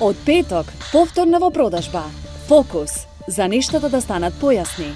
Од петок, повторно во продажба. Фокус за нештата да станат појасни.